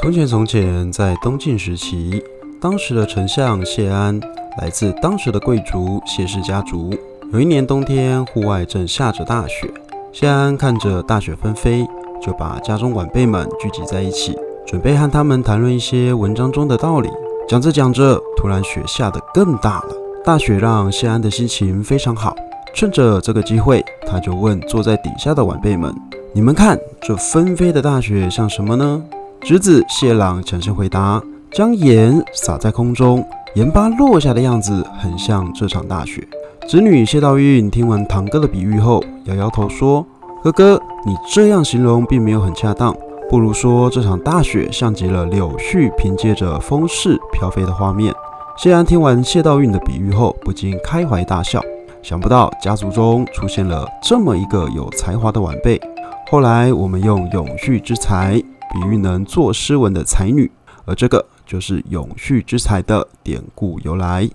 从前从前，在东晋时期，当时的丞相谢安来自当时的贵族谢氏家族。有一年冬天，户外正下着大雪，谢安看着大雪纷飞，就把家中晚辈们聚集在一起，准备和他们谈论一些文章中的道理。讲着讲着，突然雪下得更大了，大雪让谢安的心情非常好。趁着这个机会，他就问坐在底下的晚辈们：“你们看，这纷飞的大雪像什么呢？”侄子谢朗沉声回答：“将盐撒在空中，盐巴落下的样子很像这场大雪。”侄女谢道韫听完堂哥的比喻后，摇摇头说：“哥哥，你这样形容并没有很恰当，不如说这场大雪像极了柳絮凭借着风势飘飞的画面。”谢安听完谢道韫的比喻后，不禁开怀大笑。想不到家族中出现了这么一个有才华的晚辈。后来我们用永续之才比喻能作诗文的才女，而这个就是永续之才的典故由来。